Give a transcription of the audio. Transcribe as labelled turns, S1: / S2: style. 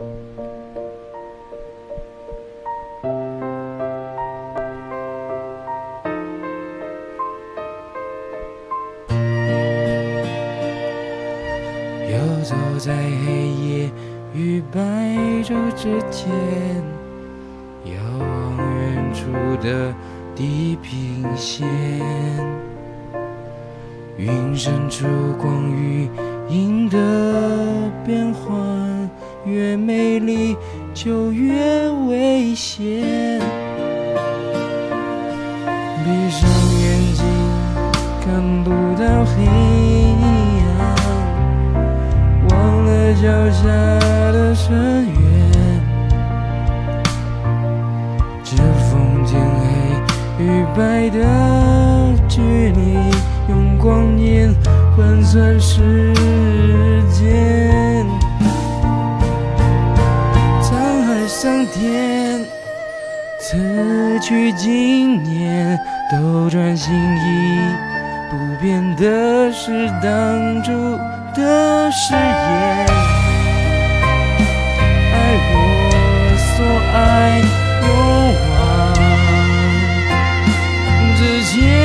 S1: 游走在黑夜与白昼之间，遥望远处的地平线。云深处光与影的，就越危险。闭上眼睛，看不到黑暗，忘了脚下的深渊。指缝间黑与白的距离，用光年换算时桑田，此去经年，斗转星移，不变的是当初的誓言。爱我所爱，勇往直前。